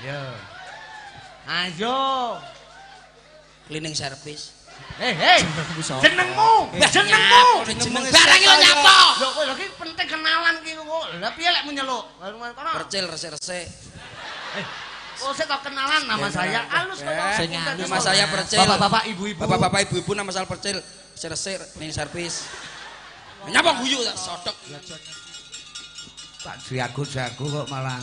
Yo. Ayo. Cleaning service. Hei, hei. Jenengmu, jenengmu. Jeneng barang lo nyapa? Lho, kowe lho ki penting kenalan ki kok. Lah piye lek menyeluk? Percil resik-resik. Oh, saya tahu kenalan nama saya. Halus kok. Eh, Nama saya Percil. Bapak-bapak, ibu-ibu. Bapak-bapak, ibu-ibu nama saya Percil. Resik-resik cleaning service. Nyapa guyu tak sodok. Pak jago-jago kok malah.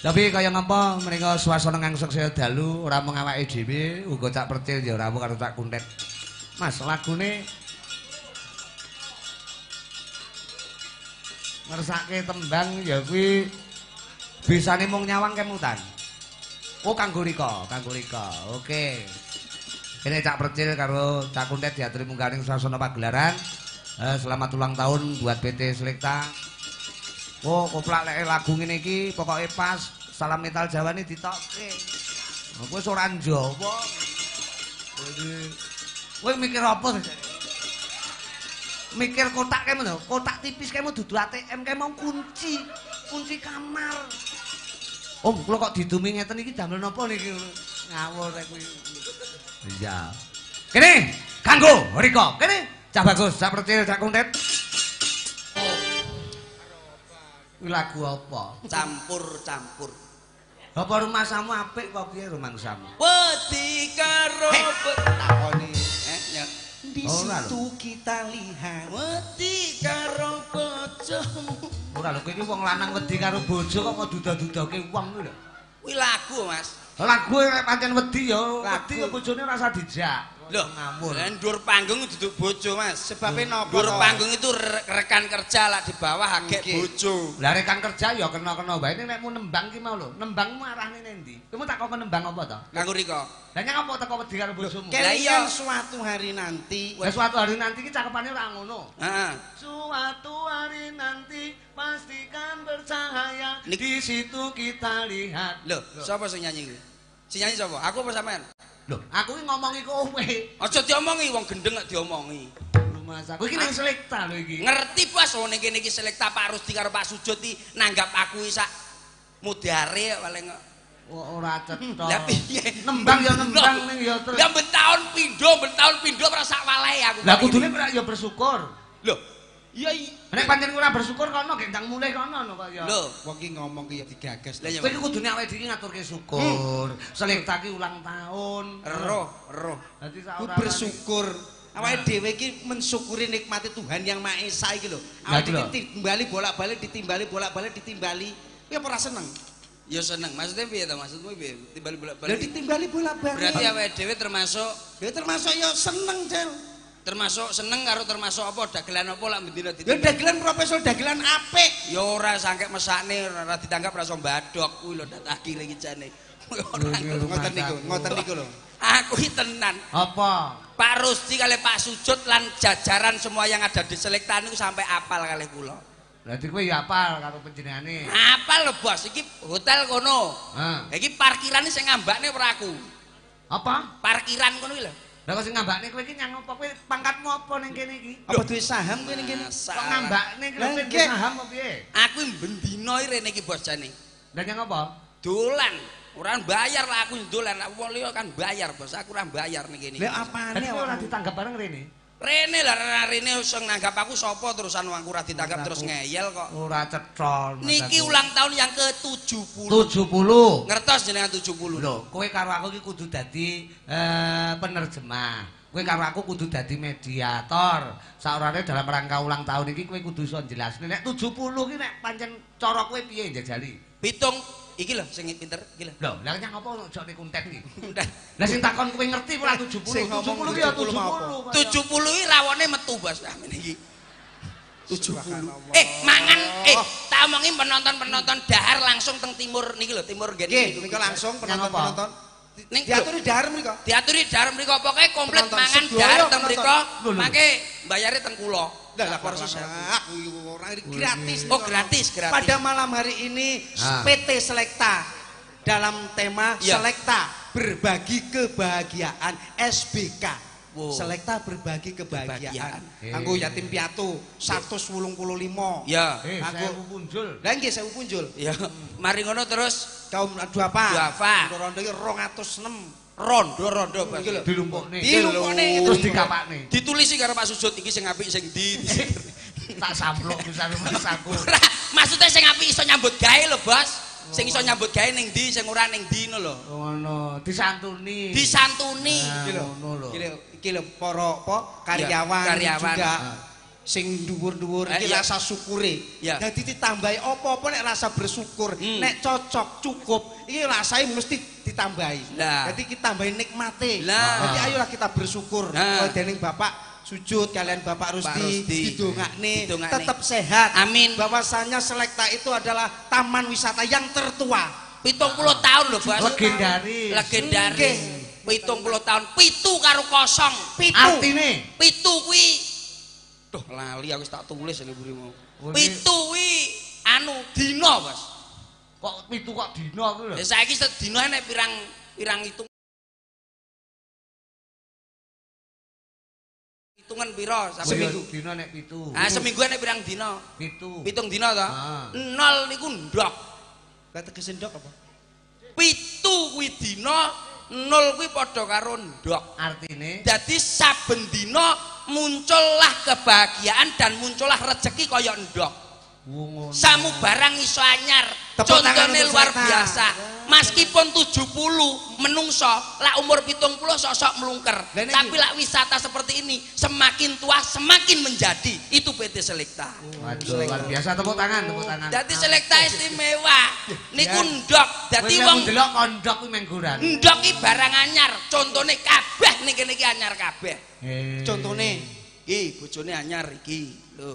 Tapi kaya ngapa mereka suasana ngangsek saya dalu ora mung awake dhewe uga tak percil ya ora mung karo tak kuntet. Mas lagune ngersake tembang ya kuwi bisane mung nyawang kemutan. Oh kanggo rika, kanggo rika. Oke. Ini Cak Percil karo Cak Kuntet diaturi munggaring suasana pagelaran. Eh, selamat ulang tahun buat PT Selekta. Oh, koplak lek lagu ngene iki pokoke pas salam metal Jawa ini ditokke. Oh, kowe ora Jawa. Kowe mikir apa sih? Mikir kotak kamu lho, kotak tipis kamu dudu ATM mau kunci, kunci kamar. Oh, kula kok didumi ngeten iki damel napa niki? Ngawur rek kuwi. Iya. Kene, kanggo Riko. Kene, cah bagus, cah percil, cah kuntet. Lagu apa? Campur-campur. Apa rumahmu apik apa piye rumahmu? Wedi karo Takoni. Eh, nyek. Di Oh, situ kita lihat Wedi karo bojomu. Ora lho kowe iki wong lanang wedi karo bojo kok mau duda-dudoke wong lho. Kuwi lagu, Mas. Lagu pancen wedi ya, wedi kok bojone ora usah dijak. Loh, ngawur. Lah ndur panggung duduk bojo, Mas. Sebabnya nopo Ndur toh? panggung itu re- rekan kerja lah di bawah agek bojo. Lah rekan kerja ya kena-kena wae ning nek mu nembang ki mau lho. Nembangmu arahne nendi? Kamu tak kok nembang apa to? Kanggo Riko. Lah nyang apa teko wedi karo bojomu? Lah iya. suatu hari nanti Lah suatu hari nanti ki cakepane ora ngono. Heeh. Suatu hari nanti pastikan bercahaya Nik- di situ kita lihat. Loh, sapa sing nyanyi kuwi? Sing nyanyi sapa? Aku apa sampean? Loh, aku ki ngomongi kowe. Aja diomongi wong gendeng gak diomongi. Rumah sakit. Kowe iki ning selekta lho iki. Ngerti pas oh ning kene iki selekta Pak Rusdi karo Pak Sujud iki nanggap aku sak mudare paling Oh, ora cetha. Lah piye? Nembang ya nembang ning ya terus. Lah ben taun pindho, ben taun pindho ora sak walehe aku. Lah kudune ora ya bersyukur. Lho, iya iya. Nek pancen ora bersyukur kono gendang mulih kono no kok ya. Lho, wong ki ngomong ki ya digagas. lah ya. Kowe iki kudune awake dhewe ngaturke syukur. Selekta ki ulang tahun. Roh, roh. Dadi sak bersyukur. Awake dhewe iki mensyukuri nikmati Tuhan yang Maha Esa iki lho. Lah, Awake dhewe ditimbali bolak-balik ditimbali bolak-balik ditimbali. Kuwi apa ora seneng? Ya seneng. Maksudnya piye to? Maksudmu piye? Timbali Lah bolak-balik. ditimbali bolak-balik. Berarti awake dhewe termasuk Ya termasuk ya seneng, Cel. Termasuk seneng karo termasuk apa dagelan apa lak bendina Ya ditimbali. dagelan profesional dagelan apik. Ya ora sangke mesakne ora ditanggap rasa badok kuwi lho dataki lagi jane. Ngoten niku, ngoten niku lho. Aku iki tenan. Apa? Pak Rusdi kali Pak Sujud lan jajaran semua yang ada di selektan itu sampai apal kali kula. Berarti kowe ya apal karo panjenengane. Apal lho bos, iki hotel kono. Hah. Iki parkiran sing ngambakne ora aku. Apa? Parkiran kono iki lho. Lah kok sing ngambakne kowe iki nyang apa kowe pangkatmu apa ning kene iki? Apa duwe saham kowe ning kene? Masa. Kok ngambakne kowe nggih. saham apa piye? Aku bendino rene iki bos jane. Lah nyang apa? Dolan. Ora bayar lah aku dolan. Aku wong liya kan bayar bos. Aku ora bayar ning kene. Lah apane ora ditanggap bareng rene. Rene lah rene sing nanggap aku sapa terusan wong aku ora ditanggap terus ngeyel kok. Ora cetha. Niki ulang tahun yang ke-70. 70. Ngertos jenengan 70. Lho, kowe karo aku iki kudu dadi eh, penerjemah. Kowe karo aku kudu dadi mediator. Saurane dalam rangka ulang tahun iki kowe kudu iso jelasne nek 70 ki nek pancen cara kowe piye njajali. Pitung iki lho sing pinter iki lho. Lho, lah nyang apa ojo nek kuntet iki? Lah sing takon kowe ngerti ora 70. Sing ngomong 70 ki ya 70 apa? 70. 70 iki rawone metu Bos. Ah ngene iki. 70. Subhanallah. Eh, mangan eh tak omongi penonton-penonton dahar langsung teng timur niki lho, timur ngene Nggih, niku. nika langsung penonton-penonton. Ning Diaturi dahar mriko. diaturi dahar mriko pokoke komplit mangan dahar teng mriko, mangke bayare teng kula. Lah aku ora ini gratis. Oh, gratis, gratis. Pada malam hari ini Ah. PT Selekta dalam tema Iya. Selekta berbagi kebahagiaan SBK. Wow. Selekta berbagi kebahagiaan. Kebahagiaan. Eh. Kanggo yatim piatu 185. Ya. Eh, Aku- saya punjul. Lah nggih sewu punjul. Ya. Mari ngono terus Kaum Duafa. Duafa. Rondo iki 206. Rondo-rondo Bas. Lho. Dilumpukne. Dilumpukne. Terus dikapakne. Ditulisi karo Pak Sujud iki sing apik sing ndi. Tak samplok bisa mas aku. Maksudnya sing apik iso nyambut gawe lho, Bos. Sing iso nyambut gawe ning ndi, sing ora ning ndi ngono lho. Ngono, disantuni. Disantuni. Iki lho. Iki lho, para apa karyawan, Ya, karyawan. juga Ah. Sing dhuwur-dhuwur Eh, iki iya. rasa syukure. Ya. Dadi ditambahi apa-apa nek rasa bersyukur. Hmm. Nek cocok, cukup, iki rasane mesti ditambahi. Lah. Dadi kita tambahi nikmate. Lah. Dadi ayolah kita bersyukur. Nah. Dening Bapak sujud kalian Bapak Rusdi, Rusdi. didongakne tetap sehat. Amin. Bahwasanya Selekta itu adalah taman wisata yang tertua. Pitung puluh tahun lho, Bos. Legendaris. Legendaris. Pitung puluh tahun. Pitu karo kosong. Pitu. Artine Pitu kuwi. Duh, lali aku tak tulis ini buri mau. Ini- Pitu kuwi anu dina, Bos. kok pitu kok dino aku lho. Ya saiki sedina nek pirang pirang hitung hitungan piro sampe Seminggu. Dino nek pitu. Ah seminggu nek pirang dina? Pitu. Pitung dina to? Ah. Nol niku ndok. Lah tegese ndok apa? Pitu kuwi dina, nol kuwi padha karo ndok. Artine Jadi saben dina muncullah kebahagiaan dan muncullah rezeki kaya ndok. ngono. Samu barang iso anyar. Untuk luar biasa. Meskipun 70 menungso, lah umur 70 sosok melungker. Ini- Tapi lah wisata seperti ini semakin tua semakin menjadi. Itu PT Selekta. Waduh, luar biasa tepuk tangan, tepuk tangan. Jadi Selekta istimewa. Niku ndok. Dadi Kowe wong delok kondok kuwi mengguran. ndok iki barang anyar. Contohnya kabeh ning kene iki anyar kabeh. Eh. Iki bojone anyar iki. Lho.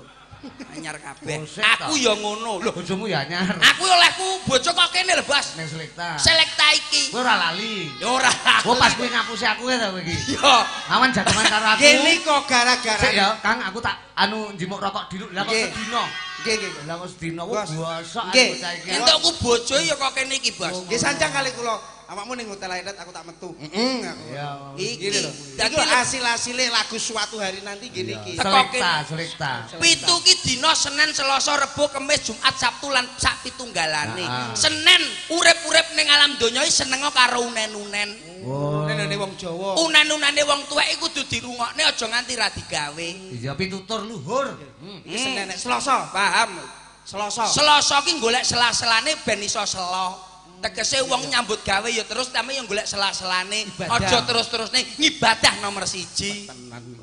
Anyar kabeh. Aku ya ngono. Lho, bojomu ya anyar. aku olehku bojo kok kene lho, Bos. Neng selekta. Selekta iki. Kowe ora lali. Ya ora. Oh pas kowe ngapusi aku ya kowe iki. Yo. Awan jagongan karo aku. Gini kok gara-gara Sik ya, Kang, aku tak anu njimuk rokok dulu. Lah kok sedino. Nggih nggih. Lah kok sedino Bos. kok bosok aku bocah iki. Entukku bojo ya kok kene iki, Bos. Nggih sancang kali kula. Awakmu ning hotel Aidat aku tak metu. Heeh aku. Ya. Iki lho. dadi Iki hasil-hasilnya lagu suatu hari nanti gini Iya. iki. Selekta, selekta. Pitu ki dina Senin, Selasa, Rebo, Kamis, Jumat, Sabtu lan sak pitunggalane. Ah. Senin urip-urip ning alam donya iki senenga karo unen-unen. Oh. Nenene wong Jawa. Unen-unene wong tuwek iku kudu dirungokne aja nganti ra digawe. Iya pitutur luhur. Hmm. Iki Senin nek Selasa. Paham? Selasa. Selasa ki golek sela-selane ben iso selo. Tegese wong nyambut gawe ya terus tapi yang golek sela-selane. Aja terus-terusne ngibadah nomor siji.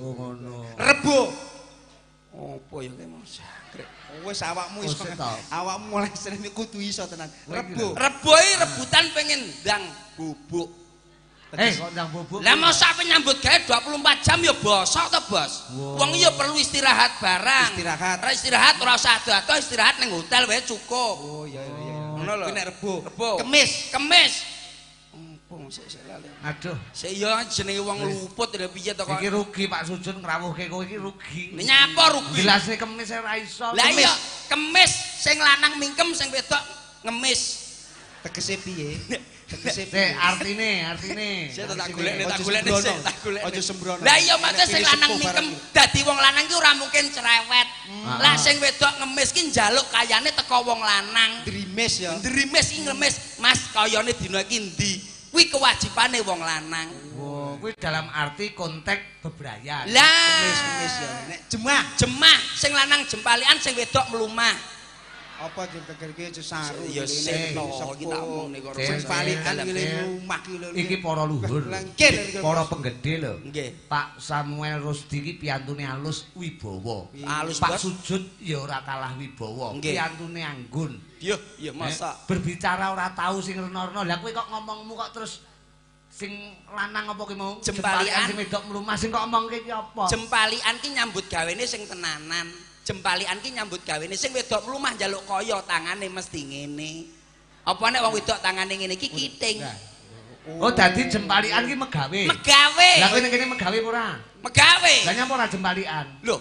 Oh ngono. Rebo. Apa ya ki Mas? Wis awakmu iso. toh. Awakmu mulai Senin iki kudu iso tenan. Rebo. Rebo iki rebutan pengen ndang bubuk. Eh, kok ndang bubuk. Lah masa apa nyambut gawe 24 jam ya bosok to, Bos? Wong iya perlu istirahat barang. Istirahat. Ora istirahat ora usah ado-ado istirahat ning hotel wae cukup. Oh iya. Ngono lho. Kuwi nek Rebo. Rebo. Kemis. Kemis. Opo sik sik lali. Aduh. Sik ya jenenge wong luput lho piye to kok. Iki rugi Pak Sujun ngrawuhke kowe iki rugi. Nyapa rugi? Jelasne kemis ora iso. Lah Kemis. iya, kemis sing lanang mingkem sing wedok ngemis. Tegese piye? Tegese Sik, piye? artine, artine. Saya tak golekne, tak golekne sik, tak golekne. Ojo sembrono. Lah iya Nek sing lanang barang. dadi wong lanang ki ora mungkin cerewet. Ah. Lah sing wedok ngemis ki njaluk kayane teko wong lanang. Drimis ya. Ndrimis iki ngemis, Mas kayane dina iki ndi? Kuwi kewajibane wong lanang. Oh, kuwi dalam arti konteks bebrayan. Ya. Lah Nek jemah jemah sing lanang jempalian sing wedok melumah. Apa diteger ki aja saru. Ya omong karo Sing palikan rumah ki lho. Iki para luhur. Para penggede lho. Nggih. Pak Samuel Rusdi iki piyantune alus wibawa. Alus, Pak. Sujud ya ora kalah wibawa. Nggih. Piyantune anggun. Yo, yo masa. Eh, berbicara ora tahu sing rena-rena. Lah kowe kok ngomongmu kok terus sing lanang apa ki mau? Jempalian. sing wedok mlumah sing kok ngomongke ki apa? Jempalian ki nyambut gawene sing tenanan. Jempalian ki nyambut gawene sing wedok mlumah njaluk kaya tangane mesti ngene. Apa nek wong wedok tangane ngene iki kiting. Oh, dadi jempalian ki megawe. Megawe. Lah kowe ning kene megawe apa ora? Megawe. Lah nyapa ora jempalian? Lho,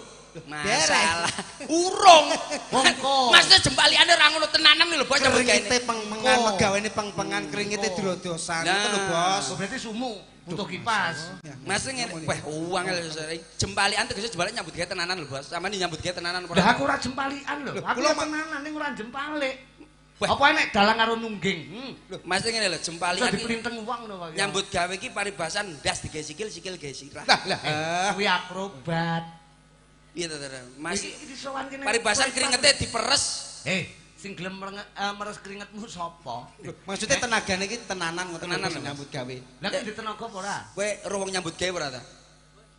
Masalah. Urung. Mongko. Maksudnya jembaliane ora ngono tenanan lho bos nyambut gawe. Keringite peng-pengan megawene peng-pengan keringite dirodosan itu lho bos. Berarti sumu butuh kipas. Mas ngene, wah uang lho sore. Jembalian tegese jembalian nyambut gawe tenanan lho bos. Sampeyan nyambut gawe tenanan apa Lah aku ora jempalian lho. Aku ya tenanan ning ora jempalik. Wah. Apa enek dalang karo nungging? Hmm. Mas ngene lho, jembalian iki diplinteng wong lho ya. nyambut gawe iki paribasan ndas digawe sikil sikil gawe sirah. Lah lah. Eh, kuwi akrobat. Iya. Mas paribasan keringete diperes. Eh, sing gelem eh, meres keringetmu sapa? Maksudnya tenagane iki tenanan ngoten Tenanan, nyambut gawe. Lah kok ditenaga apa ora? Kowe ro wong nyambut gawe ora ta?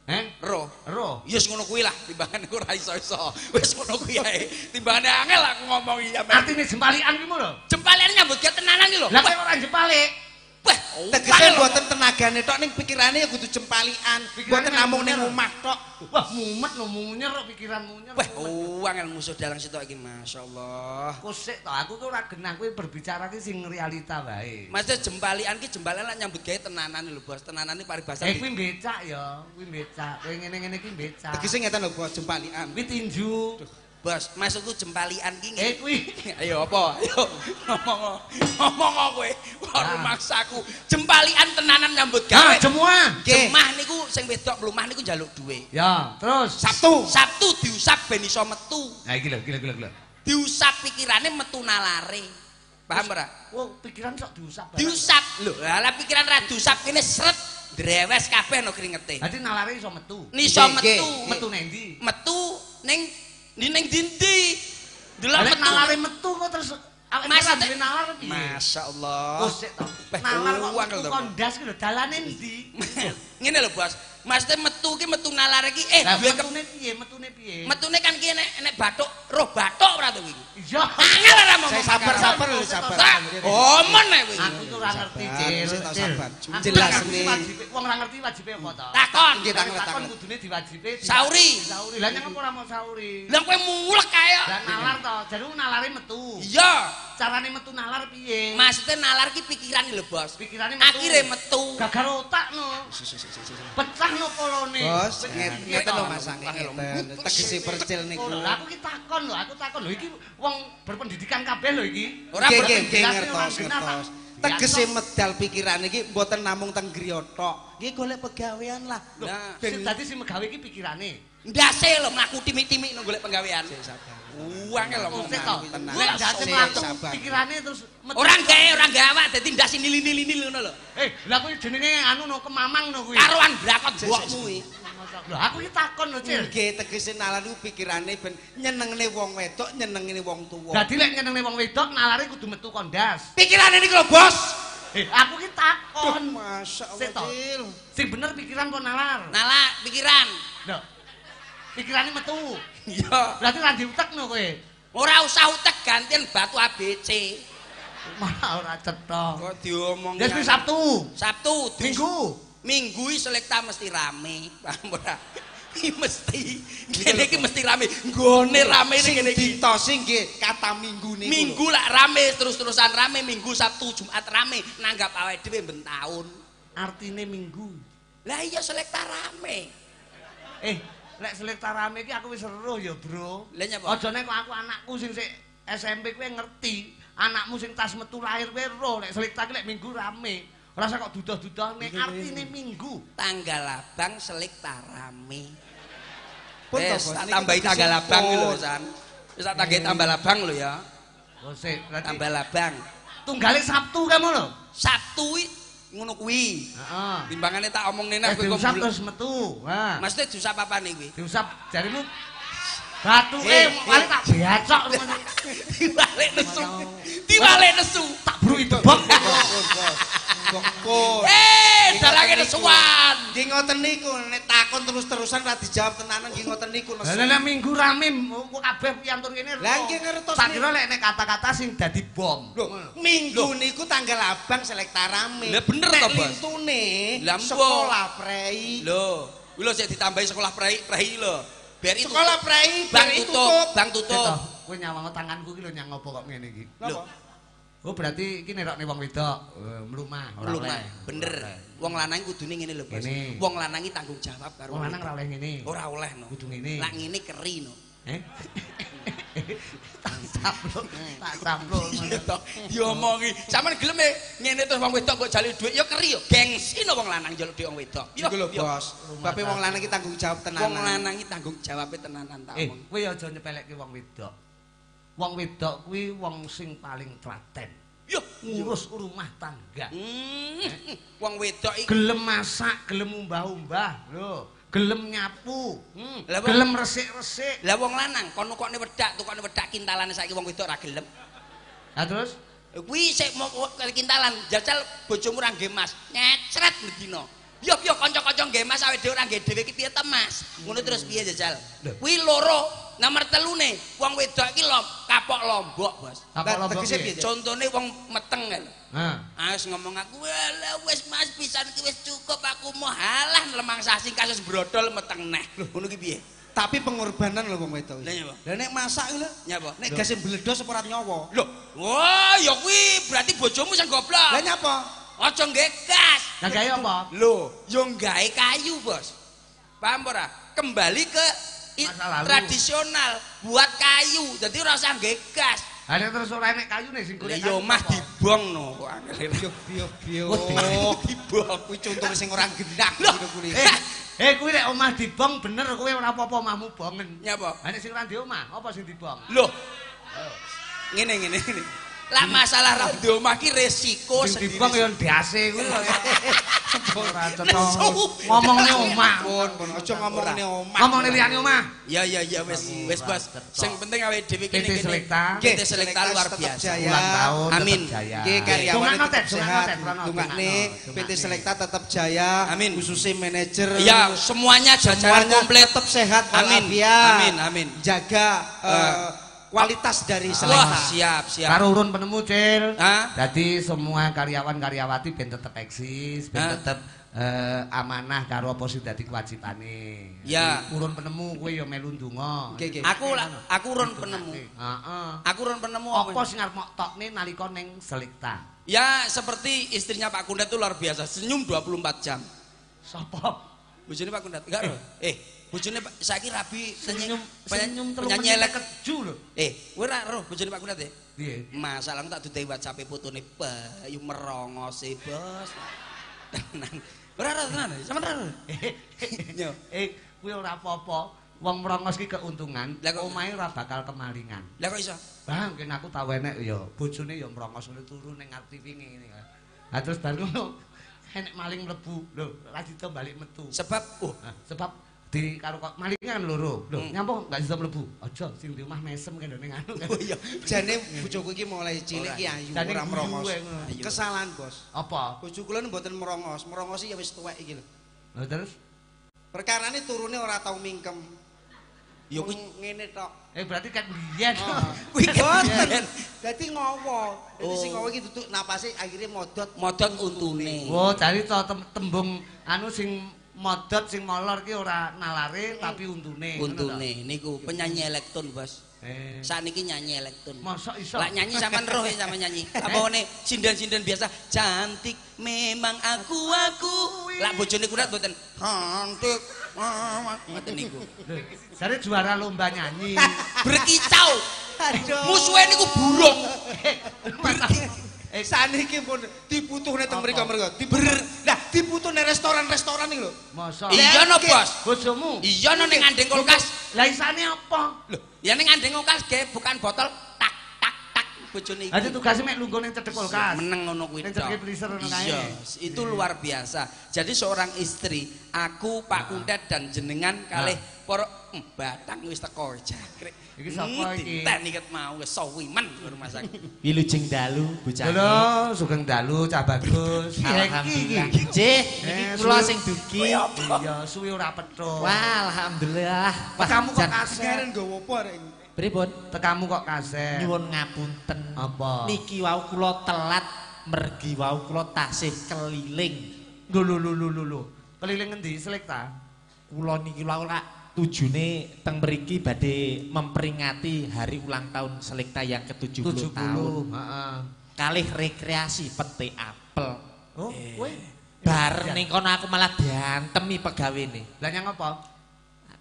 Heh? Ro. Ero. Ya wis ngono kuwi lah, timbangane ora iso-iso. Wis ngono kuwi ae. Timbangane angel aku ngomong iya. Artine jempalian ki lho. Jembalian nyambut gawe tenanan iki lho. Lah kok ora jempalik? Wah, Tegese angel lho. mboten tenagane tok ning pikirane ya kudu jempalian. Mboten namung ning omah tok. Wah, mumet lho munyer kok pikiranmu. Wah, oh, angel musuh dalang sitok iki masyaallah. Kusik to, aku ki ora genah kowe berbicara ki sing realita wae. Maksudnya jembalian ki jembalian lah nyambut gawe tenanan lho, Bos. Tenanan iki paribasan. Eh kuwi becak ya, kuwi becak. Kowe ngene-ngene ki becak. Tegese ngeten lho bos jempalian. kuwi tinju. Bos, maksudku jembalian ki Eh kuwi Ayo apa? Ayo ngomong ngomong kowe. Ora Nah. maksaku. Jembalian tenanan nyambut Ah, gawe. semua. Nggih. Jemah niku sing wedok mlumah niku njaluk duwe. Ya, terus. Sabtu. Sabtu diusap ben iso metu. Nah iki lho, iki lho, iki lho. Diusap pikirane metu nalare. Paham ora? Wah, pikiran sok diusap. Diusap. Lho, lah pikiran ra diusap kene sret drewes kabeh no kringete. Dadi nalare iso metu. Niso Nggih, metu. nggih. Metu nendi? Metu ning di ning dindi. Delok metu. nalare metu kok terus awake Mas, dhewe duwe nalar piye? Masyaallah. Kusik to. Beh, Nalar kok kondas ki lho dalane ndi? Ngene lho, Bos. Maksudnya metu ki metu nalare ki eh ke metune piye? Metune piye? metune kan ki enek enek bathuk, roh bathuk ora to iki. Iya. Angel ora. Saya sabar sabar lho sabar. Tak, omon ae kowe. Aku tuh ora ngerti, Sabar, Cil. sabar. Jelas nih. wajibe- Wong ora ngerti wajibe apa to? Takon. Nggih, takon, Takon kudune diwajibe. di- Sauri. Sauri. Lah nyang apa ora mau sauri? Lah kowe mulek kae. Lah nalar to, jadi nalare metu. Iya. Carane metu nalar piye? Maksudnya nalar ki pikiran lho, Bos. Pikirane metu. Akhire metu. gagal otak no. Pecah no polone. Bos, ngeten lho Mas ngeten. Tegese percil niku. Lah aku ki takon lho, aku takon lho iki wong berpendidikan kabeh lho iki. Ora Nggih, ber- nggih, nggih, Jelasnya ngertos, ngertos. Tegese medal pikirane iki mboten namung teng griya tok. Nggih golek pegawean lah. Nah, sing dadi sing megawe iki pikirane. Ndase lho mlaku timik-timik nang golek penggawean. Uang lho Kok ngomong. sik to? Lek ndase mlaku pikirane terus. Orang gawe, orang gawe dadi ndasi nili-nili ngono lho. Eh, lah kuwi jenenge anu no kemamang no kuwi. Karuan brakot mbokmu sik, iki. Lho aku ki takon lho, Cil. Nggih tegese nalar iku pikirane ben nyenengne wong wedok, nyenengne wong tuwa. Dadi lek nyenengne wong wedok nalare kudu metu kondas. Pikirane niku lho, Bos. Eh, aku ki takon. Masya Sik to. Allah, Cil. Sing bener pikiran apa nalar? Nala pikiran. Lho. Pikirane metu. Iya. Berarti ra diutekno kowe. Ora usah utek gantian batu ABC. Malah ora cetha. Kok diomong. Wis kuwi Sabtu. Sabtu, Minggu. Minggu iki selekta mesti rame. Paham ora? Iki mesti. Kene iki mesti rame. Nggone rame ning Sing kene iki. ditosi nggih kata minggu niku. Minggu lah rame terus-terusan rame Minggu Sabtu Jumat rame nanggap awake dhewe ben taun. Artine minggu. Lah iya selekta rame. Eh, lek selekta rame iki aku wis seru ya, Bro. Lah nyapa? Aja nek kok aku anakku sing sik SMP kowe ngerti. Anakmu sing tas metu lahir kowe ero lek selekta iki lek minggu rame. Ora usah kok dudah-dudah nek artine minggu. Tanggal abang selekta rame. Pun Bos. tak tambahi tanggal abang lho. San. Wis tak tambahi tanggal abang lho ya. Oh, sik, Tanggal abang. tunggale Sabtu kamu lho. Sabtu iki ngono kuwi. Heeh. Timbangane tak omong Eh, nene kowe diusap terus metu. Wah. Maksudnya diusap apane kuwi? Diusap jarimu batu Eh, eh paling tak beacok Dibalik nesu. Dibalik nesu. tak buru itu bok Pun, Bos. Kok. Eh, dalange nesuan. Nggih ngoten niku, nek takon terus-terusan ra dijawab tenanan nggih ngoten niku nesu. Lah nek minggu rame kabeh piantur kene. Lah, nggih ngertos Tak nih. kira lek nek kata-kata sing dadi bom. Lho, minggu niku tanggal abang selekta rame. Lah, bener Nek to, Bos? lintune Lah, mbok. sekolah prei. Lho, kuwi lho sik ditambahi sekolah prei prei lho. Biar itu Sekolah prei bang tutup, bang tutup. Kowe nyawang tanganku ki lho nyang ngopo kok ngene iki. Napa? Oh berarti iki nerokne wong wedok eh, mlumah ora Belum oleh. bener. Wong lanang kudune ngene lho, Bos. Wong lanang tanggung jawab karo Wong lanang ora oleh ngene. Ora oleh no. Kudu ngene. Lah ngene keri no. Eh? tak sapluk, tak sapluk. Iya toh, diomongi. Sampeyan gelem e ngene terus wong wedok kok jali dhuwit ya keri yo. Gengsi no wong lanang njaluk dhuwit wong wedok. Yo, lho, yo. Bos. Bape wong lanang iki tanggung jawab tenanan. Wong lanang iki tanggung jawabe tenanan tak Eh, kowe aja nyepelekke wong wedok. Wong wedok kuwi wong sing paling telaten. Yo, Ngurus rumah tangga. Hmm, wong wedok iki Gelem masak, gelem umbah-umbah. Lho, gelem nyapu. Hmm. Gelem resik-resik. Lah wong lanang kon nukokne wedak, tukokne wedak kintalane saiki wong wedok ora gelem. Lah terus Kuwi sik mau kintalan, jajal bojomu ora nggih Mas. Nyecret bedino. Yo yo kanca-kanca nggih Mas awake dhewe ora nggih dhewe iki piye ta Mas? Ngono terus piye jajal? Kuwi loro. Nomor telune wong wedok iki lom kapok lombok, Bos. Lah, lombok? Contone wong meteng kan. Nah, Ayo ngomong aku, "Walah wis Mas pisan iki wis cukup aku mau halah lemang sasi kasus brodol meteng neh." Lho, ngono ki piye? Tapi pengorbanan lho wong wedok. Lah nyapa? Lah nek masak iki lho, Nyapa? nek gasing bledos apa ora nyawa. Lho, wah ya kuwi berarti bojomu sing goblok. Lah nyapa? Aja nggih gas. lah gawe apa? Lho, yo gawe kayu, Bos. Paham ora? Kembali ke. Tradisional, buat kayu. Jadi ora usah nggawe gas. Lah nek terus ora enek kayune sing Lah golek. yo kayu mah dibong no kok angel. Biyo biyo biyo. Oh, dibong. Kuwi contone sing ora gendak Loh. ngono kuwi. Eh, eh kuwi nek omah dibong bener kowe ora apa-apa omahmu bongen. Nyapa? Lah nek sing ora di omah, apa sing dibong? Loh. Ngene ngene ngene. Lah masalah ra di omah ki resiko Sing sendiri. dibong yo ndase kuwi lho. Ora Nesu. cetha. Ngomongne omah. Pun pun aja ngomongne omah. Ngomongne liyane omah. Ya ya ya wis wis Bos. Sing penting awake dhewe ki PT Selekta. PT Selekta luar tetep biasa. jaya. Ulang tahun Amin. tetep. Nggih Dongakno, tetep sehat. Dongakno, PT. Selekta tetap jaya. Amin. Khususnya manajer. Ya, semuanya jajaran komplit. tetap sehat Amin. Amin, amin. Jaga eh, kualitas dari Wah, Selekta. siap, siap. Karo urun penemu, Cil. Hah? Jadi semua karyawan-karyawati ben tetep eksis, ben Hah? tetep eh, amanah karo apa sing dadi kewajibane. Ya. Jadi, Urun penemu kowe ya melu ndonga. Oke, oke. Aku lah, aku urun penemu. Heeh. Aku urun penemu. Apa sing arep mok tokne nalika ning Selekta? Ya, seperti istrinya Pak Kundat itu luar biasa, senyum 24 jam. Sapa? Bojone Pak Kundat, enggak roh. Eh, bojone saiki rabi Senyum senyum penyanyi elek. keju lho. Eh, kowe ora roh bojone Pak Kundat ya? Piye? Masalah tak dudahi WhatsApp fotone Bayu merongose, Bos. Tenan. Ora ora tenan, sampean ora. Yo. Eh, kuwi ora apa-apa. Wong merongos ki keuntungan, omahe ora bakal kemalingan. Lah kok iso? Bang, kene aku tau enek ya, bojone ya merongos ngene turu ning ngarep TV ngene. Lah terus bar ngono enek maling mlebu. Lho, ora dito balik metu. Sebab oh, sebab di karo kok malingan loro. Lho, nyampo enggak bisa mlebu. Aja sing di omah mesem kene ning anu. oh iya. Jane bojoku iki mulai cilik ki ayu ora merongos. Kesalahan, Bos. Apa? Bojo kula mboten merongos. Merongos ya wis tuwek iki lho. Lho terus Perkarane turune ora tau mingkem. Ya kuwi ngene tok. eh berarti kan biyen. kuwi Boten. Dadi ngowo. Dadi sing Oh. ngowo iki duduk napase akhirnya modot. modot untune. Oh, tem- tembung anu sing modot sing molor ki ora nalare tapi untune. Untune niku penyanyi elektron, Bos. Eh. Saniki nyanyi elektron. Masa iso? Lah nyanyi sampean roh ya sama nyanyi. Apa ngene sinden-sinden biasa cantik memang aku aku. Lah bojone kurat mboten cantik. Ngoten niku. Jadi juara lomba nyanyi. Berkicau. Aduh. Musuhe niku burung. Eh saniki pun dibutuhne teng mriko-mriko. Diber. Lah dibutuhne restoran-restoran iki lho. Masa Iya no, Bos. bojomu. Iya no ning andeng kulkas. Lah isane apa? Loh, ya ning andeng kulkas ge bukan botol tak tak tak bojone iki. Dadi tugasnya mek lungguh ning cedhek kulkas. Meneng ngono kuwi. Ning cedhek freezer ngono kae. Iya, itu luar biasa. Jadi seorang istri, aku Pak Kuntet dan jenengan kalih para batang wis teko jangkrik. Iki sapa iki? Ten iket mau wis sawimen rumah sakit. Wilujeng dalu bocah. Halo, sugeng dalu cah bagus. Alhamdulillah. Iki, iki. Eh, kula sing dugi. Iya, suwi ora petruk. Wah, alhamdulillah. Tekamu kok. Sekarang nggawa apa arek? Pripun? Tekamu kok kaset. Nyuwun ngapunten. Apa? Niki wau kula telat mergi wau kula tasih keliling. Lho lho lho lho lho, lho. Keliling ngendi Selekta? Kula niki wau lak tujune teng mriki badhe memperingati hari ulang tahun Selekta yang ke-70 tahun. 70. Heeh. kalih rekreasi petik apel. Oh, kowe. Bareng ning kono aku malah diantemi pegawene. Lah nyang apa?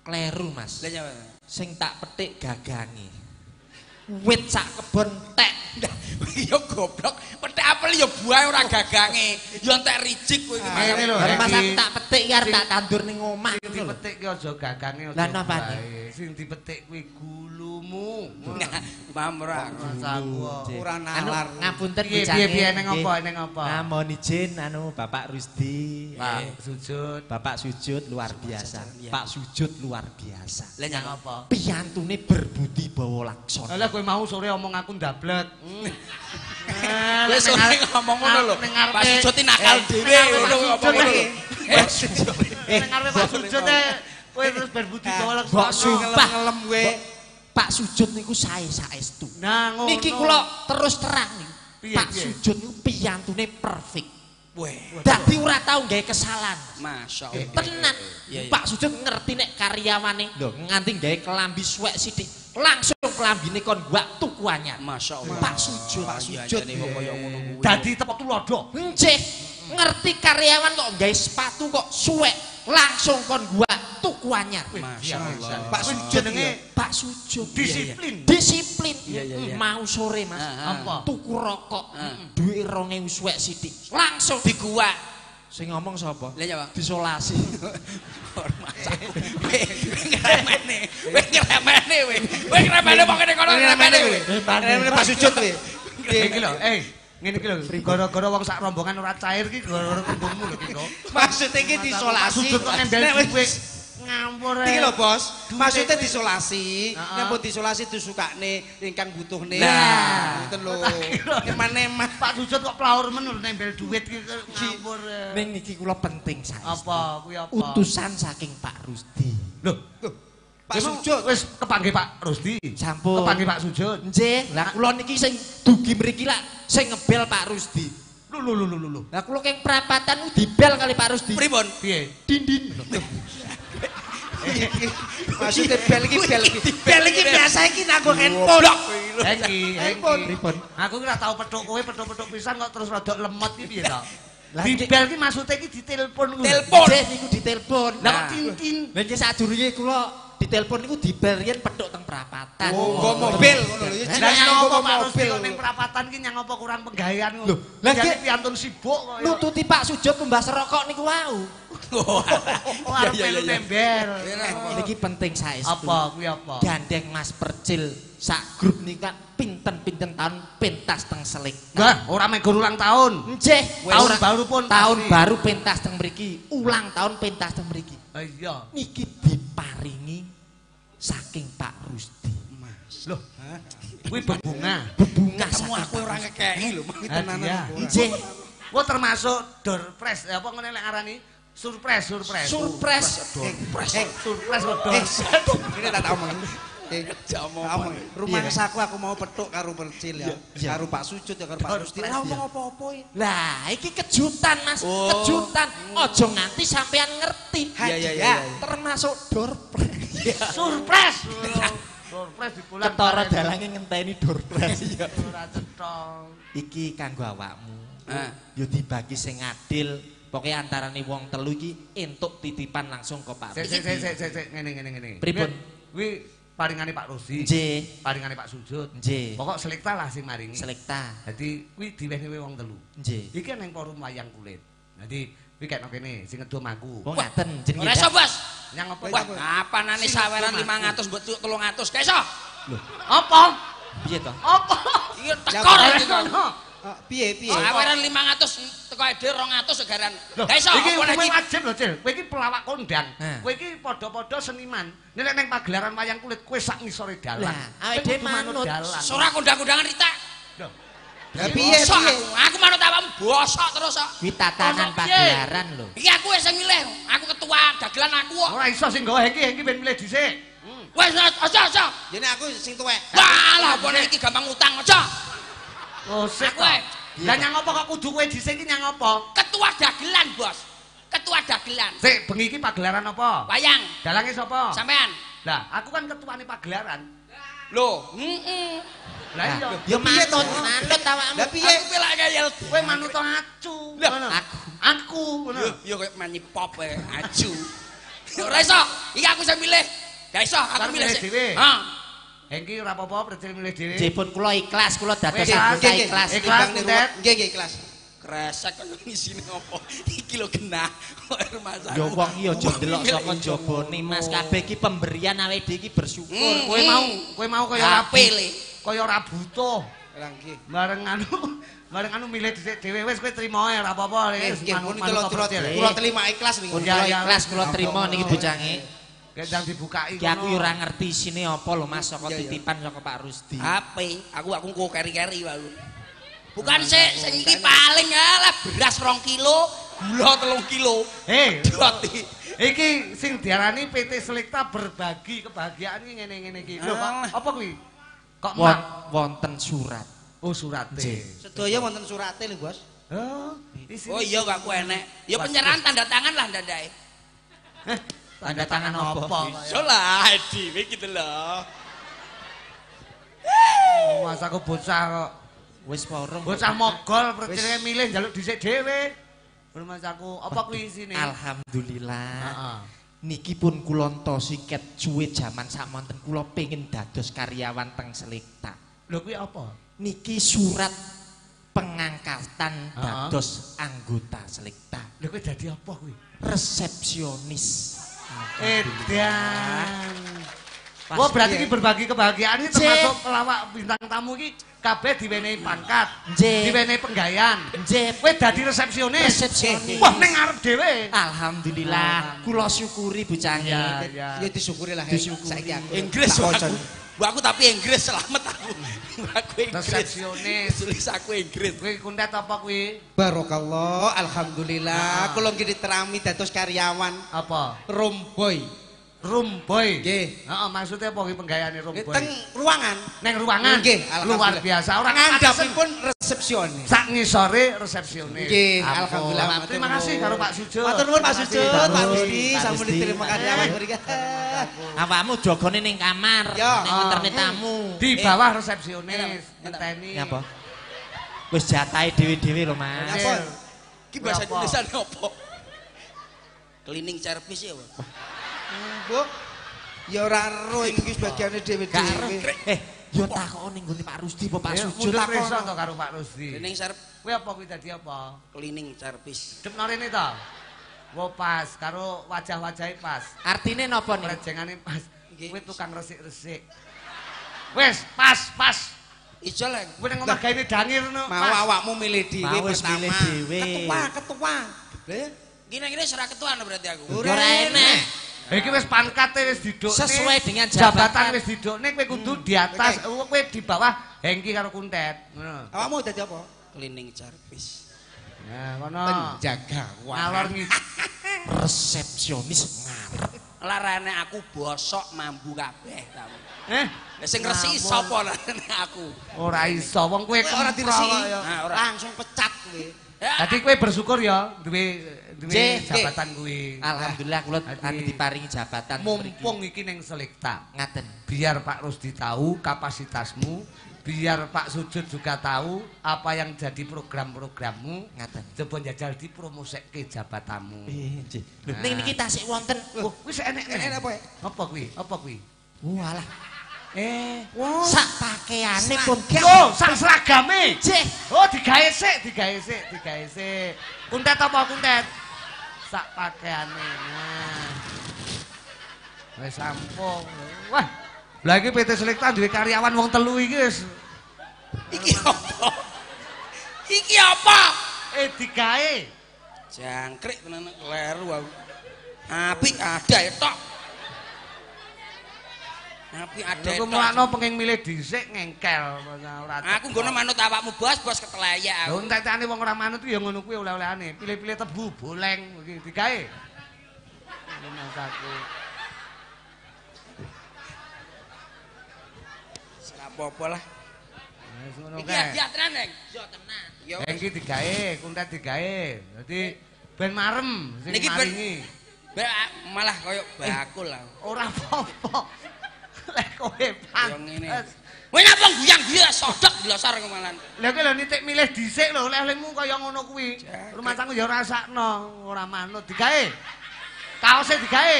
Kleru, Mas. Lah nyapa? Sing tak petik gagangi. Wit sak kebon tek. Ya goblok, petik apel ya buah ora gagange. Ya entek rijik kowe iki. Ah, Ngene lho, iki. tak petik ki arep tak tandur ning omah. Sing dipetik ki aja gagange aja. Lah, bae. Sing dipetik kuwi gulumu. Nah, mamra. Masaku. Ora nalar. ngapunten Piye piye piye ning apa ning apa? Ngamun izin anu Bapak Rusdi. Pak Eh, sujud. Bapak sujud luar biasa. Pak sujud luar biasa. Lah Nyang apa? Piyantune berbudi bawa laksana. Kowe mau sore omong aku. Eh, Wis ning sore ngomong ngono lho. Pas sujud nakal Eh, dhewe ngono Pak ngomong Sujud ngono. Eh, Ning ngarepe Pak Sujud e kowe terus berbudi bawa Mbok laksana. sumpah. ngelem kowe. Pak sujud niku sae saestu. Nah, ngono. Niki kula terus terang. Piye, Pak sujud niku piyantune perfect. Weh, Dadi ora tau gawe kesalahan. Masya Eh, Allah. Tenan. Pak Sujud ngerti nek karyawane nganti gawe kelambi suwek sithik. Langsung kelambine kon gua tuku anyar. Masya Allah. Pak Sujud, Pak Sujud. Ini kok kaya ngono kuwi. Dadi tepok tulodo. Enceh, ngerti karyawan kok gawe sepatu kok suwek. Langsung kon gua tuku anyar. Masya Allah. Pak Kuwi Sujud jenenge Pak Sujud disiplin. Disiplin. Iya, iya, iya. Mau sore, Mas. Ah, ah. Apa? Tuku rokok. Ah. Duit 2000 suwek sithik. Langsung Di gua. Sing ngomong sapa? Lah nyapa? Disolasi. Hormat aku. Weh, ngremene. Weh ngremene weh. Weh ngremene ngene kono ngremene weh. Rene Pak Sujud kowe. Iki lho, eh ngene iki lho, gara-gara wong sak rombongan ora cair iki gara-gara tembungmu lho iki kok. Maksudnya iki disolasi. Sujud kok nembel Nek wis- duwe. Ngawur. Iki lho, Bos. Maksudnya disolasi. Heeh. Nek pun disolasi disukakne ingkang butuhne. Nah. Ngoten lho. Eman-eman. Pak Sujud kok plaur men nembel duit iki ngawur. eh. Ning niki kula penting saestu. Apa kuwi apa? Utusan saking Pak Rusdi. Lho, Pak Sujud. wis kepanggih Pak Rusdi. Sampun. Kepanggih Pak Sujud. Nggih, lah kula niki sing dugi mriki lak sing ngebel Pak Rusdi. Lho lho lho lho lho. Lah kula keng prapatan ku dibel kali Pak Rusdi. Pripun? Piye? Dindin. Maksudnya bel iki bel iki. Bel iki biasa iki nganggo handphone. Hengki, Handphone. hengki. Aku ki ora tau petuk kowe petuk-petuk pisan kok terus rada lemot ki piye to? Lah, Dibel ki maksude ki ditelepon. Telepon. Nggih niku ditelepon. Lah tintin. Lah iki sadurunge kula ditelepon niku dibel riyen petuk teng prapatan. Oh, nggo mobil ngono lho. Jelas nggo mobil. ning perapatan ki nyang apa kurang penggawean ngono. Lho, lah Jadi ki- piantun sibuk kok. Nututi Pak Sujud pembahas rokok niku wau. Oh, arep melu nembel. Niki penting saestu. Apa kuwi apa? Gandeng Mas Percil sak grup nika pinten-pinten tahun pentas teng selik. Enggak, ora megur ulang tahun. Nggih, Tahun baru pun tahun baru pentas teng mriki, ulang tahun pentas teng mriki. Ah, Iya. Niki diparingi saking Pak Rusdi. Loh, kuwi bebunga. Bebunga Kamu saking aku ora ngekeki lho. Hadiah. Nggih, Gua termasuk door prize, apa ngene lek ngarani? Surprise, surprise. surprise. Eh, Surprise eh, ini tak tahu omong. Eh, Jamu. omong. Rumah saku aku mau petuk karo percil ya. Iya. Karo Pak Sujud ya karo Pak Rusdi. Ora omong apa-apa iki. Lah, iki kejutan Mas, Oh. kejutan. Ojo nganti sampean ngerti. Iya, iya, iya, iya. Termasuk door prize. Surprise. Surprise di bulan Ketara dalange ngenteni. Ora cetha. Iki kanggo awakmu. Ah. Yo dibagi sing adil. Pokoke antarane wong telu iki entuk titipan langsung ke Pak Sik sik sik sik sik ngene ngene ngene. Pripun? Kuwi paringane Pak Rusdi. Nggih, Paringane Pak Sujud. nggih. Pokok selekta lah sing maringi. Selekta. Dadi kuwi diwenehi wong telu. Nggih. Iki ning forum wayang kulit. Dadi kuwi kene kene sing ngedum aku. Oh ngaten jenenge. Ora iso, Bos. Yang apa? Wah, kapanane saweran 500 mbok 300. Kae iso? Apa? Piye to? Apa? Iki tekor iki kok. Ah, Piye piye? Saweran 500 teko ide 200 segaran. Loh, Kae iso iki apa kowe lagi? wajib lho, Cil. Kowe iki pelawak kondang. Kowe iki padha-padha seniman. Nek ning pagelaran wayang kulit kowe sak ngisore dalan. Lah, awake dhewe manut manut. dalan. Ora kondang-kondangan Rita. Loh, Lah piye Bosok piye? aku. Bosok terus kok. Kuwi tatanan pagelaran lho. Iki aku wis sing milih. Aku ketua dagelan aku kok. Ora iso sing gawe iki, iki ben milih dhisik. Hmm. Wes aja aja. Jene aku sing tuwek. Walah, apa iki gampang utang aja. Oh, sik. Aku. Lah nyang apa kok kudu kowe dhisik iki nyang apa? Ketua dagelan, Bos. Ketua dagelan. Sik, bengi iki pagelaran apa? Wayang. Dalange sapa? Sampean. Lah, aku kan ketuane pagelaran. Loh, heeh. Lah iya. Ya piye to? manut, awakmu. Lah piye? Aku pelak ngeyel. Kowe manut acu. Aku. Aku ngono. Yo yo koyo manyi pop e, aju. Ora iso. Iki aku sing milih. Gak iso, aku milih dhewe. Ha. Hengki ora apa-apa percaya milih dhewe. Jepun kula ikhlas, kula dados anggota ikhlas. Ikhlas. Nggih nggih ikhlas. Kresek kaya ngisine apa? Iki lho genah. Kok rumah sakit. Ya wong iki aja ndelok saka njabane Mas kabeh iki pemberian awake dhewe iki bersyukur. Hmm. Kowe mau kowe mau kaya le. Kaya ora butuh. Lah nggih. Bareng anu bareng anu milih dhisik dhewe wis kowe trimo ae ora apa-apa wis manut kula kula percaya. kula terima ikhlas niku. Kula iya. ikhlas kula trima niki bocange. Gendang dibukai Ki aku ora ngerti isine apa lho Mas saka titipan saka Pak Rusdi. HP, aku aku engko keri-keri wae. Bukan sik sing iki paling alah beras 2 kilo, gula 3 kilo. Hei, Doti. iki sing diarani PT Selekta berbagi kebahagiaan iki ngene-ngene iki. Lho. Pak, apa kuwi? Kok Won, mak? wonten surat. Oh, surate. Sedaya wonten surate lho, Bos. Oh. Oh iya kok aku enek. Ya penyerahan tanda tangan lah ndadae. Tanda tangan apa? Iso lah dhewe gitu loh. Oh, Mas aku bocah kok. Wis porong. Bocah mogol percaya milih njaluk dhisik dhewe. Mas aku, apa kuwi isine? Alhamdulillah. Heeh. Niki pun kula entosi ket suwe jaman samonten kula pengin dados karyawan teng Selekta. Lho kuwi apa? Niki surat pengangkatan dados anggota Selekta. Lho kuwi dadi apa kuwi? Resepsionis. Edan. Pas Oh berarti iki berbagi kebahagiaan ini termasuk pelawak bintang tamu iki kabeh diwenehi pangkat, diwenehi penggayan. Nggih. Kowe dadi resepsionis. Resepsionis. Wah ning arep dhewe. Alhamdulillah, kula syukuri bocange. Ya, ya. Ya disyukuri lah. Disyukuri. Saiki aku. Inggris aku. Mbak aku tapi Inggris selamat aku. Mbak aku Inggris. Resepsionis. Tulis aku Inggris. Kuwi kuntet apa kuwi? Barokallah, alhamdulillah. Ah. Kula nggih diterami dados karyawan Apa? room boy. Room boy. Nggih. Heeh, maksudnya apa kuwi penggayane room boy? Teng ruangan. Neng ruangan. Nggih, luar biasa. Orang ngandhapipun resepsionis. sak ngisore resepsionis. Nggih, alhamdulillah. matur Terima kasih nuwun. karo Pak Sujud. Matur nuwun Pak kasih. Pak Pak sampun diterima karyawan mriki. Awakmu jogone ning kamar, Ya. ning internet tamu. Di bawah resepsionis, ngenteni. Apa? Wis jatahe dhewe-dhewe lho, Mas. Apa? Ki bahasa? Indonesia apa? Cleaning service ya, Pak. Bu. Ya ora ero iki sebagiane dhewe-dhewe. Eh, yo takon ning Pak Rusdi apa Pak Ya, Sujud mundur takon. to karo Pak Rusdi. Cleaning service, Kuwi apa kuwi dadi apa? cleaning service. Dep rene to. Wo pas karo wajah-wajahe pas. Artine napa nih? Rejengane pas. Kuwi tukang resik-resik. Wis, pas, pas. Ijo lah. Kuwi ning omah gaene dangir no. Mau awakmu milih dhewe wis pertama. milih dhewe. Ketua, ketua. Eh, Gini-gini ora ketuaan berarti aku. Ora enek. Iki wis pangkate wis didukne. Sesuai dengan jabatan jabatan. wis didukne kowe kudu di atas, kowe di bawah Hengki karo Kuntet. Ngono. Awakmu dadi apa? Cleaning service. Nah, ngono. Penjaga Ngalor. Resepsionis ngarep. Larane aku bosok mambu kabeh tamu. Eh, Lah sing Ngawur. sapa larane aku? ora iso wong kowe ora diresiki. Langsung pecat kowe. Dadi kowe bersyukur ya duwe duwe Nggih, jabatan kuwi. Alhamdulillah kula anu diparingi jabatan Mumpung iki ning Selekta. ngaten. Biar Pak Rusdi tahu kapasitasmu, biar Pak Sujud juga tahu apa yang jadi program-programmu. Ngaten. Coba njajal dipromosekke jabatanmu. Eh, nggih. Lho, Nah. ning niki tasik wonten. Oh, wis enek Enek apa ya? Apa kuwi? Apa kuwi? Walah. Eh, Sak pakaiane pun oh, sang seragame. Jeh. Oh, digawe sik, digawe sik, digawe sik. Kuntet apa kuntet? Sak pakaiane. Nah. Wis sampung. Wah. Lah iki PT Selekta duwe karyawan wong telu iki wis iki apa? Iki apa? eh digawe. Jangkrik tenan kleru aku. Apik ada ya tok. Apik ada Aku tok. mulakno pengen milih dhisik ngengkel. Aku nggono manut awakmu bos, bos ketelayak Lho aku. entek-entekane wong ora manut ya ngono kuwi oleh-olehane. Pilih-pilih tebu, boleng iki digawe. Ini Mas aku. Ora apa-apa lah. Wis ngono Iki kae. hadiah tenan, Neng. Yo tenan. Yo. Iki digawe, kuntet digawe. Dadi ben marem sing Niki ben- maringi. Be malah koyo bakul lah. Ora apa-apa. Lek kowe ngene. pantes. Kowe napa guyang-guyang sodok dilosor kemalan. Lah ki lho nitik milih dhisik lho oleh-olehmu kaya ngono kuwi. Rumah tangga ya rasakno, ora manut digawe. Kaose digawe.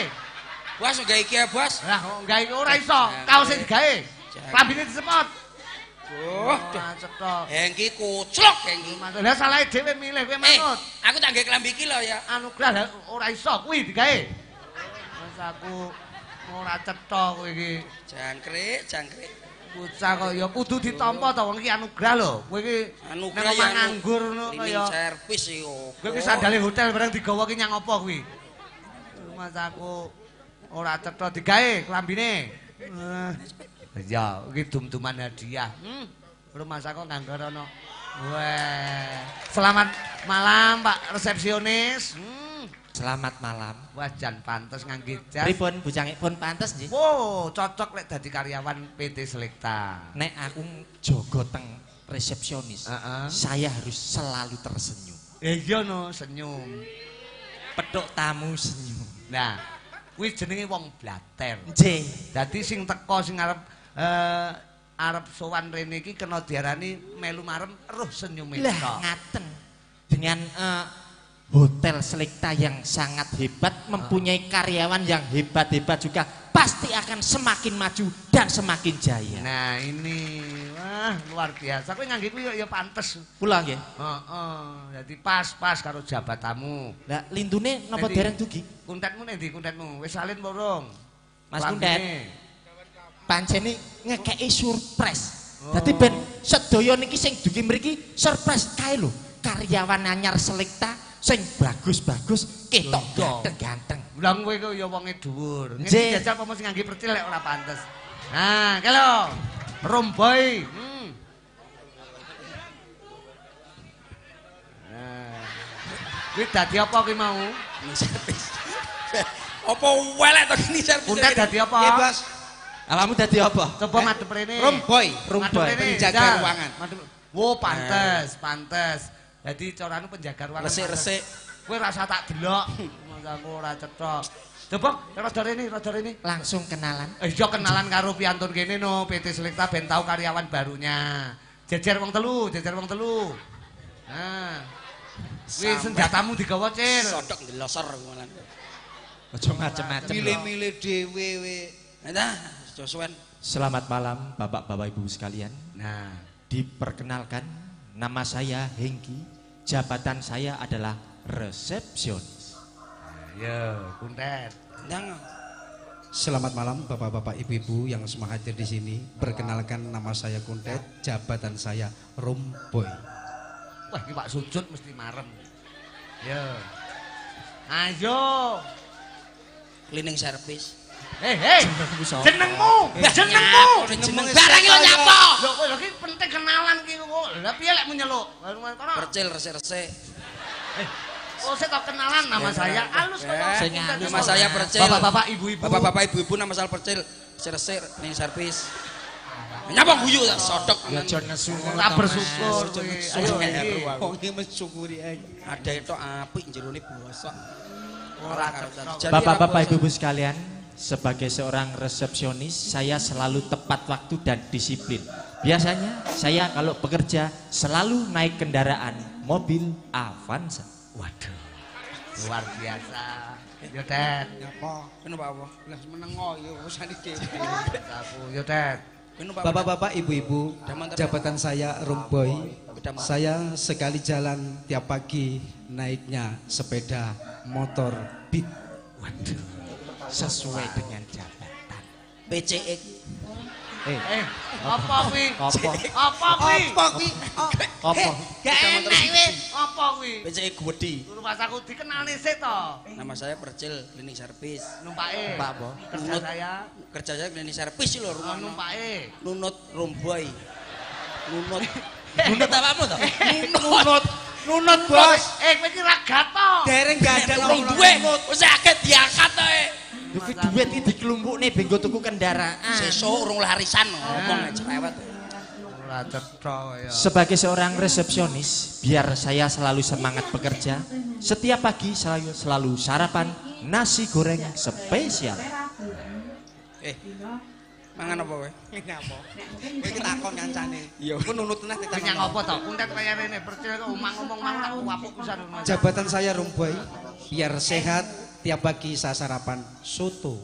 Bos gawe iki ya, Bos. Lah kok gawe iki ora iso, kaose digawe. Klambine disepot. Oh, Wah, cetok. Hengki kucluk Hengki. Lah salahe dhewe milih kowe Eh, manut. aku tak gawe klambi iki lho ya. Anugrah ora iso kuwi digawe. Mas aku ora cetha kowe iki. Jangkrik, jangkrik. Bocah kok ya kudu ditampa to wong iki anugrah lho. Kowe iki Anugrah ya omah nganggur ngono kaya. servis iki. Kowe iki sandale hotel bareng digawa ki nyang apa kuwi? Mas aku ora cetha digawe klambine. Eh, Ya, iki dum-duman hadiah. Hmm. Rumah aku nganggur ono. Wah. Selamat malam Pak resepsionis. Hmm. Selamat malam. Wah jan pantes ngangge jas. Pripun bujangipun pantes nggih? Wow, cocok lek dadi karyawan PT Selekta. Nek aku jaga teng resepsionis, Heeh. saya harus selalu tersenyum. Eh iya no, senyum. Pedok tamu senyum. Nah, kuwi jenenge wong blater. Nggih. Dadi sing teko sing arep eh arep sowan rene iki kena diarani melu marem roh senyume Lah ngaten. Dengan eh, hotel Selekta yang sangat hebat, mempunyai karyawan yang hebat-hebat juga, pasti akan semakin maju dan semakin jaya. Nah, ini wah luar biasa. Kowe ngangge kuwi ya pantes. Kula nggih. Heeh. Dadi pas-pas karo jabatanmu. Lah lindune Nanti- dereng dugi? Kuntetmu nek ndi kuntetmu? Wis salin borong. Mas. Kuntet. Pancene ngekeki surprise. Oh. Ben sedaya niki sing dugi mriki surprise kae lho. Karyawan anyar Selekta sing bagus-bagus ketok ganteng-ganteng. Lah kowe kok ya wonge dhuwur. Ngene jajal apa mesti ngangge percil lek ora pantes. Nah, kalau romboy. Hmm. Nah. Kuwi dadi apa kuwi mau? Servis. Apa welek to servis? Kuntet dadi apa? Nggih, Bos. Alamu dadi apa? Coba madhep rene. Romboy. Rene, penjaga ruangan. Madhep. Wo, pantes, pantes. Jadi coranu penjaga ruangan. Resik-resik. Kowe rasa tak delok. Mas aku ora cetok. Coba, rada rene, rada rene. Langsung kenalan. Eh, iya kenalan karo piantun kene no, PT Selekta ben tau karyawan barunya. Jejer wong telu, jejer wong telu. Nah. Sampai- senjatamu digawa, Cil. Sodok dilosor kemalan. Aja macem-macem. Milih-milih dhewe we. Nah, Josuan. Selamat malam Bapak-bapak Ibu sekalian. Nah, Diperkenalkan nama saya Hengki. Jabatan saya adalah resepsionis. ya, kuntet. Ndang. Selamat malam Bapak-bapak Ibu-ibu yang semua hadir di sini. Perkenalkan nama saya Kuntet, jabatan saya Romboy. Wah, iki Pak Sujud mesti marem. Ya. Ayo. Cleaning service. Eh, hei. Jenengmu, Lah, jenengmu. jeneng barang lho nyapa? Lho, kowe lho iki penting kenalan ki kok. Lah piye lek menyeluk? Percil resik-resik. Oh, saya tahu kenalan nama saya. Alus kok. Eh, Sing halus. Nama saya Percil. Bapak-bapak, ibu-ibu. Bapak-bapak, ibu-ibu nama saya Percil. Resik-resik cleaning service. Nyapa guyu tak sodok. Ya aja nesu. Tak bersyukur. Ayo. Wong iki mensyukuri ae. Ada itu apik jerone bosok. Bapak-bapak Ibu-ibu sekalian, sebagai seorang resepsionis, saya selalu tepat waktu dan disiplin. Biasanya saya kalau bekerja selalu naik kendaraan mobil Avanza. Waduh. Luar biasa. Yo, Ted. Nyapa? Kenapa apa? Lah menengo ya usane dhewe. Aku, yo, Ted. Apa? Bapak-bapak, ibu-ibu, jabatan saya Romboy. Saya sekali jalan tiap pagi naiknya sepeda motor beat. Sesuai dengan jabatan. PCX. Eh, apa kuwi? Apa? Apa kuwi? kuwi? Apa? Gak enak kuwi. Apa kuwi? PCX Gwedi. Rumah aku dikenali sih to. Nama saya Percil cleaning service. Numpake. Pak, Bo. Kerja saya Kerja saya cleaning service lho oh, rumah. numpake. Nunut Romboy. Nunut. Nunut apamu to? Nunut. Nunut, Bos. Eh, kowe iki ra gato. Dereng gak ada Wong duwe wis akeh diangkat ae. Iki duit iki dikelumpukne benggo tuku kendaraan. Sesuk urung larisan ngomong aja cerewet. Ya. Sebagai seorang resepsionis, biar saya selalu semangat bekerja, setiap pagi saya selalu sarapan nasi goreng spesial. Eh, Mangan apa kowe? Ngapa? Kowe iki takon kancane. Iya. Ku nunut tenan kita. Kenyang apa to? Kuntet kaya rene percil kok omong ngomong mau tak wapuk pisan. Jabatan saya Rumboy biar sehat tiap pagi saya sarapan soto.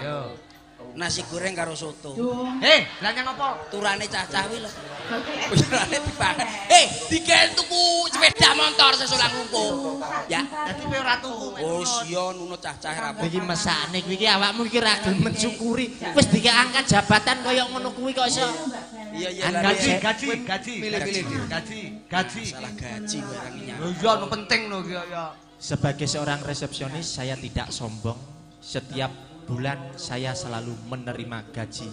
Yo. Nasi goreng karo soto. Heh, lah nyang apa? Turane cacah kuwi lho. Turane dipangan. Eh, digawe tuku sepeda motor sesulang lumpuh. Ya. Dadi kowe ora tuku. Oh, sia nunut cacah ra. Iki mesakne kuwi iki awakmu iki ra gelem mensyukuri. Wis dikangkat jabatan kaya ngono kuwi kok iso. Iya iya. Gaji, gaji, gaji. Pilih-pilih. Gaji, gaji. Salah gaji kang nyang. Lho iya, no penting lho ya ya. Sebagai seorang resepsionis saya tidak sombong. Setiap bulan saya selalu menerima gaji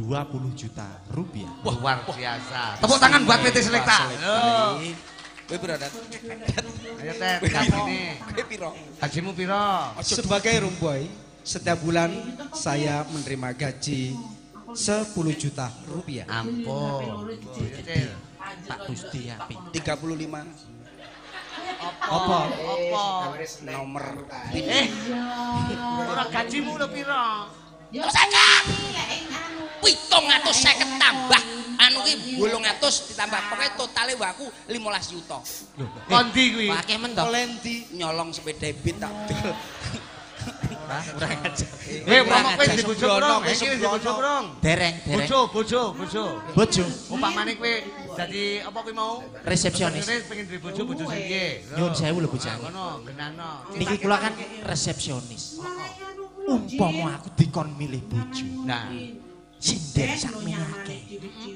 20 juta rupiah. Luar biasa. Tepuk tangan buat PT Selekta. Kowe piro, Dat? Ayo Tet, gajine. Kowe piro? Gajimu piro? Sebagai Rumboy, setiap bulan saya menerima gaji 10 juta rupiah. Ampun. Pak Gusti api. 35 Apa? Apa? nomor Eh. Ora gajimu lho piro? Terus akak. 750 tambah anu ki 800 ditambah pokoke totale waku 15 juta. Kondi kuwi. Kok akeh men to? Lenti Nyolong sepeda beat tak. Ora aja. Eh, promo kowe di bojo kowe Iki di bojo brong. Dereng, dereng. Bojo, bojo, bojo. Bojo, Umpamane kowe dadi apa kuwi mau? resepsionis. Resepsionis pengen duwe bojo, bojo sing piye? Nyun sewu lho bojane. Ngono, genano. Niki kula kan resepsionis. Umpama aku dikon milih bojo. Nah, Sinden sak akeh.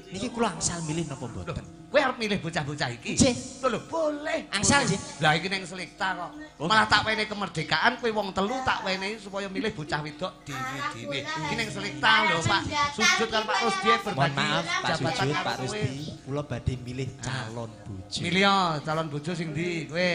Niki kula angsal milih napa mboten? kowe arep milih bocah-bocah iki? Nggih. Lho, lho, boleh. Angsal nggih. Lah iki ning Selekta kok. Oh. Malah tak wenehi kemerdekaan kowe wong telu tak wenehi supaya milih bocah wedok dhewe-dhewe. Iki ning Selekta lho, Pak. Sujud karo Pak Rusdi Mohon berbagi maaf Pak Sujud, Pak. Rusdi, kula badhe milih calon bojo. Milih yo calon bojo sing ndi kowe?